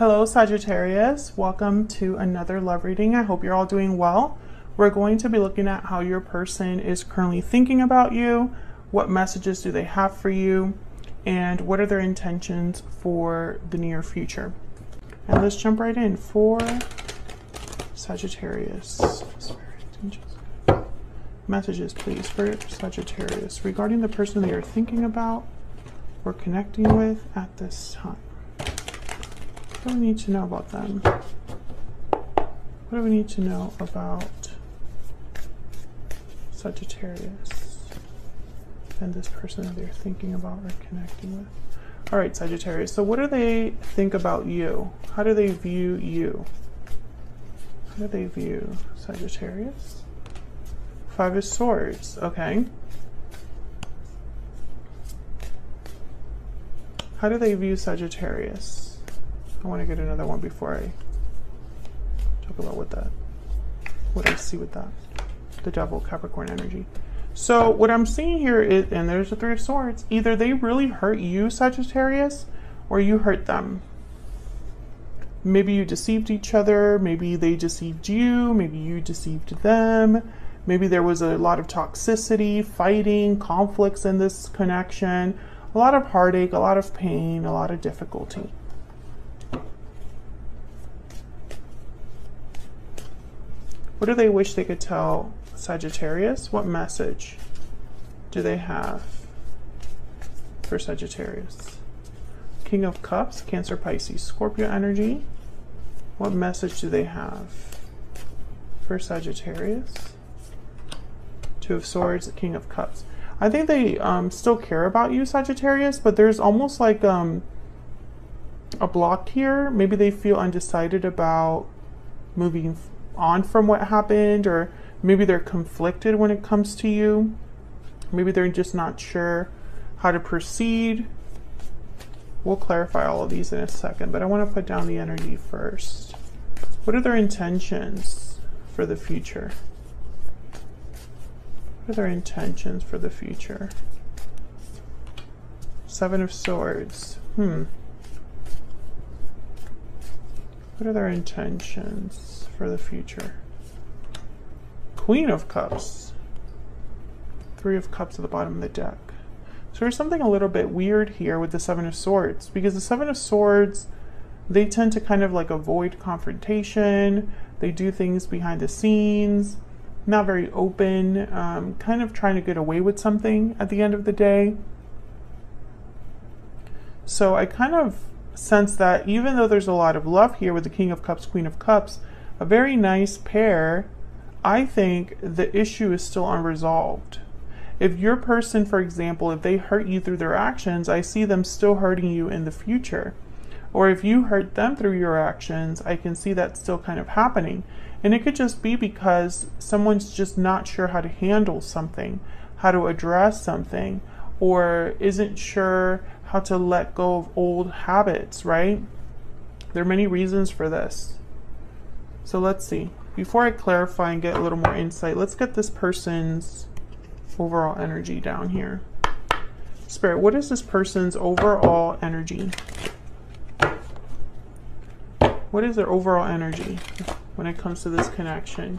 Hello, Sagittarius. Welcome to another love reading. I hope you're all doing well. We're going to be looking at how your person is currently thinking about you, what messages do they have for you, and what are their intentions for the near future. And let's jump right in for Sagittarius. Messages, please, for Sagittarius regarding the person they are thinking about or connecting with at this time. What do we need to know about them? What do we need to know about Sagittarius and this person that they're thinking about or connecting with? All right, Sagittarius. So, what do they think about you? How do they view you? How do they view Sagittarius? Five of Swords. Okay. How do they view Sagittarius? I want to get another one before I talk about what that, what I see with that. The Devil, Capricorn energy. So what I'm seeing here is, and there's the Three of Swords, either they really hurt you, Sagittarius, or you hurt them. Maybe you deceived each other, maybe they deceived you, maybe you deceived them, maybe there was a lot of toxicity, fighting, conflicts in this connection, a lot of heartache, a lot of pain, a lot of difficulty. What do they wish they could tell Sagittarius? What message do they have for Sagittarius? King of Cups, Cancer, Pisces, Scorpio energy. What message do they have for Sagittarius? Two of Swords, King of Cups. I think they um, still care about you, Sagittarius, but there's almost like um, a block here. Maybe they feel undecided about moving on from what happened, or maybe they're conflicted when it comes to you. Maybe they're just not sure how to proceed. We'll clarify all of these in a second, but I want to put down the energy first. What are their intentions for the future? What are their intentions for the future? Seven of Swords. Hmm. What are their intentions for the future? Queen of Cups. Three of Cups at the bottom of the deck. So there's something a little bit weird here with the Seven of Swords because the Seven of Swords, they tend to kind of like avoid confrontation. They do things behind the scenes not very open, um, kind of trying to get away with something at the end of the day. So I kind of sense that even though there's a lot of love here with the King of Cups, Queen of Cups, a very nice pair, I think the issue is still unresolved. If your person, for example, if they hurt you through their actions, I see them still hurting you in the future. Or if you hurt them through your actions, I can see that still kind of happening. And it could just be because someone's just not sure how to handle something, how to address something, or isn't sure how to let go of old habits, right? There are many reasons for this. So let's see. Before I clarify and get a little more insight, let's get this person's overall energy down here. Spirit, what is this person's overall energy? What is their overall energy? when it comes to this connection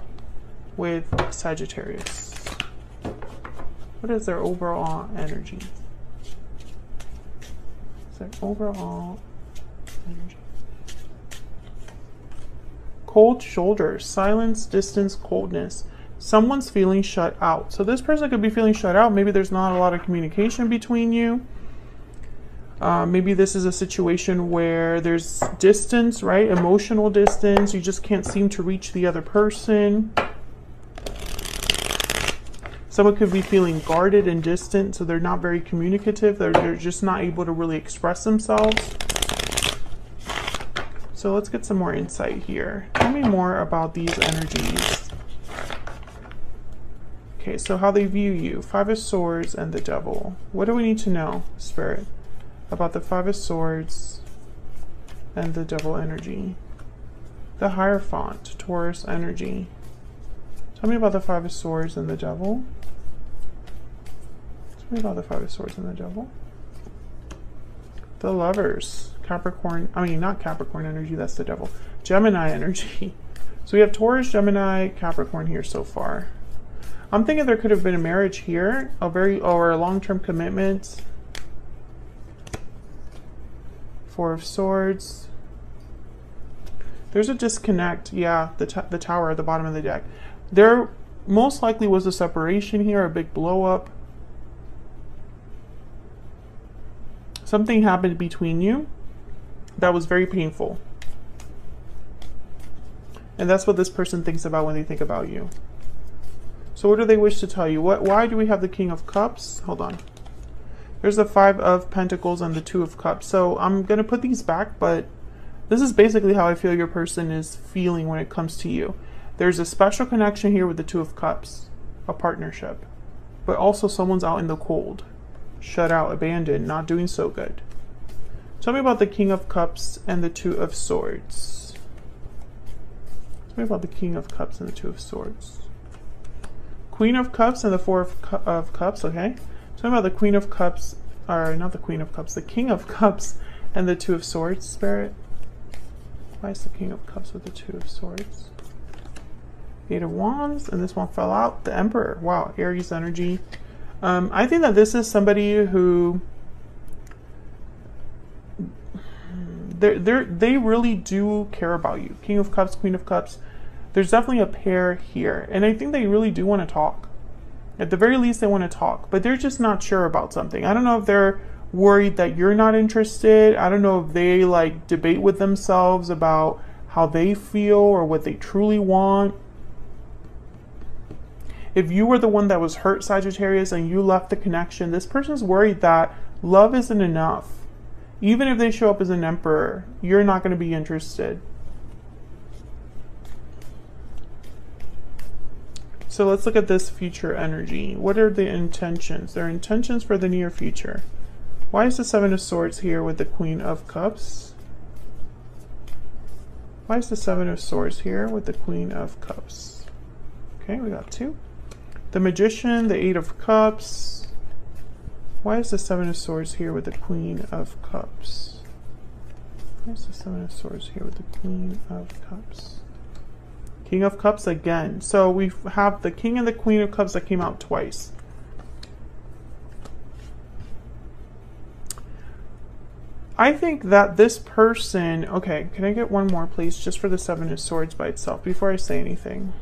with Sagittarius? What is their overall energy? Is their overall energy? Cold shoulders, silence, distance, coldness. Someone's feeling shut out. So this person could be feeling shut out. Maybe there's not a lot of communication between you. Uh, maybe this is a situation where there's distance, right? Emotional distance. You just can't seem to reach the other person. Someone could be feeling guarded and distant, so they're not very communicative. They're, they're just not able to really express themselves. So let's get some more insight here. Tell me more about these energies. Okay, so how they view you. Five of Swords and the Devil. What do we need to know, Spirit? about the Five of Swords and the Devil energy. The Hierophant, Taurus energy. Tell me about the Five of Swords and the Devil. Tell me about the Five of Swords and the Devil. The Lovers, Capricorn, I mean, not Capricorn energy, that's the devil. Gemini energy. So we have Taurus, Gemini, Capricorn here so far. I'm thinking there could have been a marriage here, a very, or a long-term commitment. Four of Swords. There's a disconnect. Yeah, the, the tower at the bottom of the deck. There most likely was a separation here, a big blow up. Something happened between you that was very painful. And that's what this person thinks about when they think about you. So what do they wish to tell you? What why do we have the King of Cups? Hold on. There's the Five of Pentacles and the Two of Cups. So I'm going to put these back, but this is basically how I feel your person is feeling when it comes to you. There's a special connection here with the Two of Cups, a partnership, but also someone's out in the cold, shut out, abandoned, not doing so good. Tell me about the King of Cups and the Two of Swords. Tell me about the King of Cups and the Two of Swords. Queen of Cups and the Four of, cu of Cups, okay? Tell me about the Queen of Cups, or not the Queen of Cups, the King of Cups and the Two of Swords, Spirit. Why is the King of Cups with the Two of Swords? Eight of Wands, and this one fell out. The Emperor. Wow, Aries energy. Um, I think that this is somebody who they they really do care about you. King of Cups, Queen of Cups. There's definitely a pair here, and I think they really do want to talk. At the very least, they want to talk, but they're just not sure about something. I don't know if they're worried that you're not interested. I don't know if they like debate with themselves about how they feel or what they truly want. If you were the one that was hurt, Sagittarius, and you left the connection, this person's worried that love isn't enough. Even if they show up as an emperor, you're not going to be interested. So let's look at this future energy. What are the intentions? Their intentions for the near future. Why is the Seven of Swords here with the Queen of Cups? Why is the Seven of Swords here with the Queen of Cups? Okay, we got two. The Magician, the Eight of Cups. Why is the Seven of Swords here with the Queen of Cups? Why is the Seven of Swords here with the Queen of Cups? King of Cups again. So we have the King and the Queen of Cups that came out twice. I think that this person, okay, can I get one more please, just for the Seven of Swords by itself, before I say anything?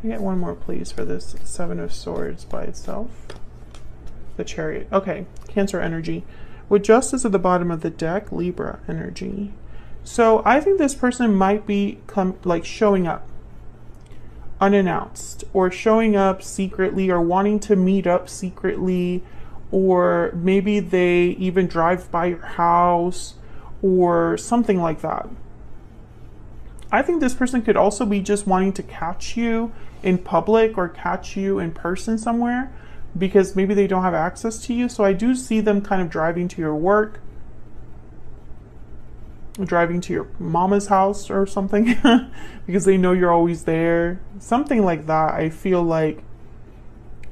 Can I get one more please for this Seven of Swords by itself? The Chariot. Okay, Cancer energy. With Justice at the bottom of the deck, Libra energy. So I think this person might be come like showing up unannounced or showing up secretly or wanting to meet up secretly or maybe they even drive by your house or something like that. I think this person could also be just wanting to catch you in public or catch you in person somewhere because maybe they don't have access to you. So I do see them kind of driving to your work, driving to your mama's house or something because they know you're always there. Something like that. I feel like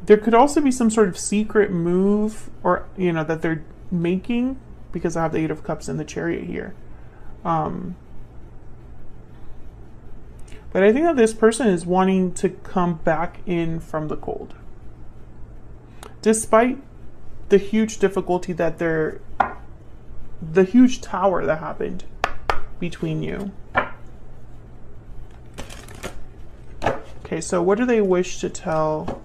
there could also be some sort of secret move or you know that they're making because I have the eight of cups in the chariot here. Um, but I think that this person is wanting to come back in from the cold. Despite the huge difficulty that they're the huge tower that happened between you. Okay, so what do they wish to tell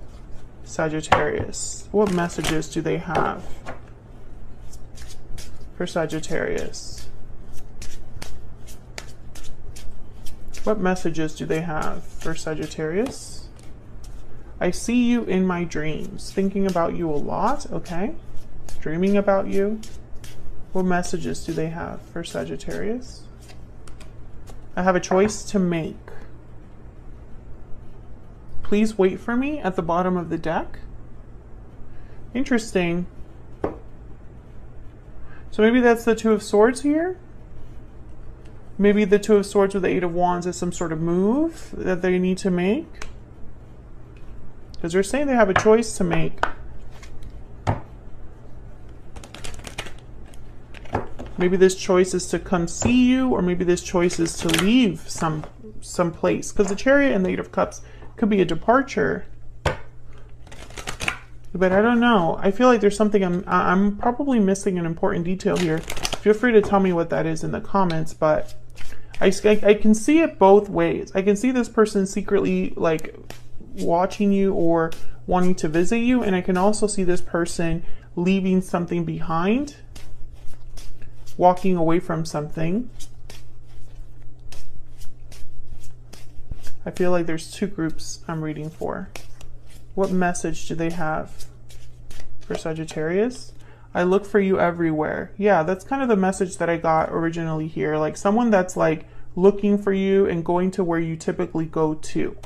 Sagittarius. What messages do they have for Sagittarius? What messages do they have for Sagittarius? I see you in my dreams, thinking about you a lot, okay? Dreaming about you. What messages do they have for Sagittarius? I have a choice to make. Please wait for me at the bottom of the deck. Interesting. So maybe that's the Two of Swords here? Maybe the Two of Swords with the Eight of Wands is some sort of move that they need to make? Because they're saying they have a choice to make. Maybe this choice is to come see you, or maybe this choice is to leave some some place. Because the Chariot and the Eight of Cups could be a departure. But I don't know. I feel like there's something I'm I'm probably missing an important detail here. Feel free to tell me what that is in the comments, but I, I, can see it both ways. I can see this person secretly like watching you or wanting to visit you, and I can also see this person leaving something behind, walking away from something. I feel like there's two groups I'm reading for. What message do they have for Sagittarius? I look for you everywhere. Yeah, that's kind of the message that I got originally here. Like someone that's like looking for you and going to where you typically go to.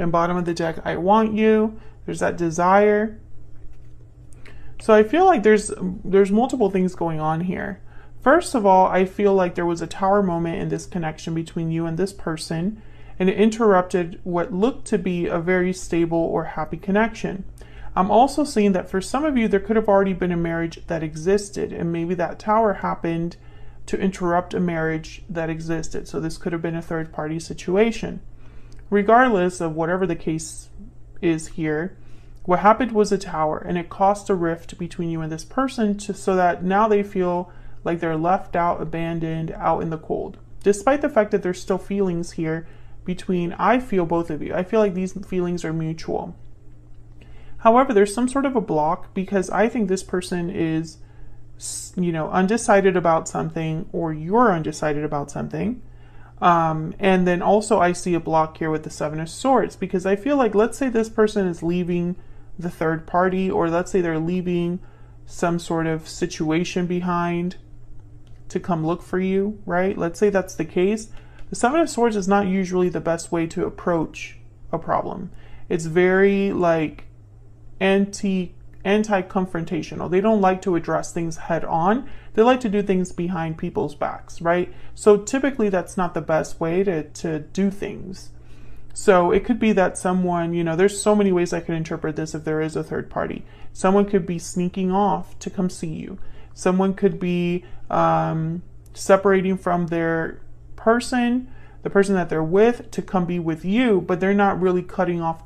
And bottom of the deck, I want you. There's that desire. So I feel like there's there's multiple things going on here. First of all, I feel like there was a tower moment in this connection between you and this person, and it interrupted what looked to be a very stable or happy connection. I'm also seeing that for some of you, there could have already been a marriage that existed, and maybe that tower happened to interrupt a marriage that existed. So this could have been a third party situation. Regardless of whatever the case is here, what happened was a tower, and it caused a rift between you and this person to, so that now they feel like they're left out, abandoned, out in the cold. Despite the fact that there's still feelings here between, I feel both of you. I feel like these feelings are mutual. However, there's some sort of a block because I think this person is, you know, undecided about something or you're undecided about something. Um, and then also, I see a block here with the Seven of Swords because I feel like, let's say this person is leaving the third party, or let's say they're leaving some sort of situation behind to come look for you, right? Let's say that's the case. The Seven of Swords is not usually the best way to approach a problem. It's very like anti anti-confrontational. They don't like to address things head on. They like to do things behind people's backs, right? So typically that's not the best way to, to do things. So it could be that someone, you know, there's so many ways I could interpret this if there is a third party. Someone could be sneaking off to come see you. Someone could be um, separating from their person, the person that they're with, to come be with you, but they're not really cutting off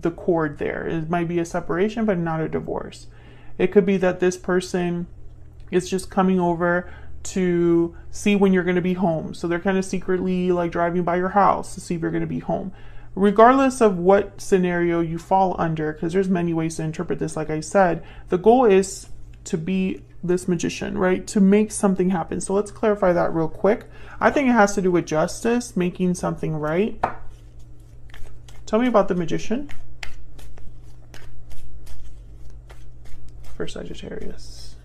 the cord there. It might be a separation, but not a divorce. It could be that this person is just coming over to see when you're going to be home. So they're kind of secretly like driving by your house to see if you're going to be home. Regardless of what scenario you fall under, because there's many ways to interpret this, like I said, the goal is to be this magician, right? To make something happen. So let's clarify that real quick. I think it has to do with justice, making something right. Tell me about the magician for Sagittarius.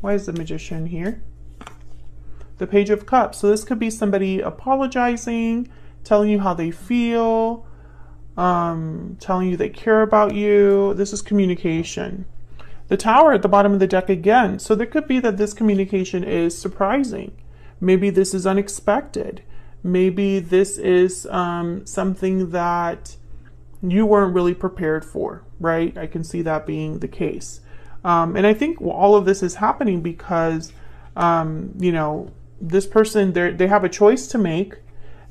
Why is the magician here? The Page of Cups. So this could be somebody apologizing, telling you how they feel, um, telling you they care about you. This is communication. The Tower at the bottom of the deck again. So there could be that this communication is surprising. Maybe this is unexpected maybe this is um, something that you weren't really prepared for, right? I can see that being the case. Um, and I think all of this is happening because, um, you know, this person, they have a choice to make.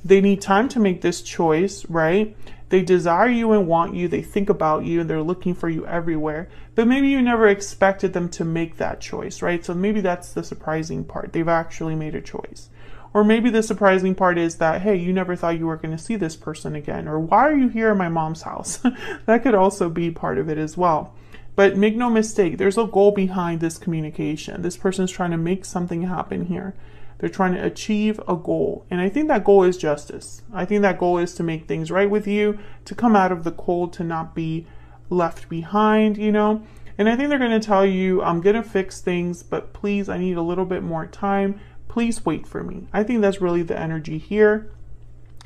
They need time to make this choice, right? They desire you and want you. They think about you and they're looking for you everywhere. But maybe you never expected them to make that choice, right? So maybe that's the surprising part. They've actually made a choice. Or maybe the surprising part is that, hey, you never thought you were going to see this person again. Or why are you here in my mom's house? that could also be part of it as well. But make no mistake, there's a goal behind this communication. This person is trying to make something happen here. They're trying to achieve a goal. And I think that goal is justice. I think that goal is to make things right with you, to come out of the cold, to not be left behind, you know. And I think they're going to tell you, I'm going to fix things, but please, I need a little bit more time please wait for me. I think that's really the energy here.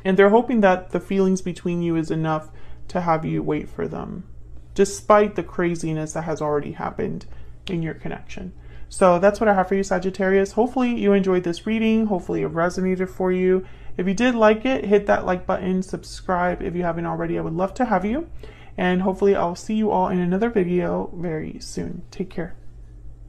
And they're hoping that the feelings between you is enough to have you wait for them, despite the craziness that has already happened in your connection. So that's what I have for you, Sagittarius. Hopefully you enjoyed this reading. Hopefully it resonated for you. If you did like it, hit that like button, subscribe if you haven't already. I would love to have you. And hopefully I'll see you all in another video very soon. Take care.